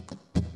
you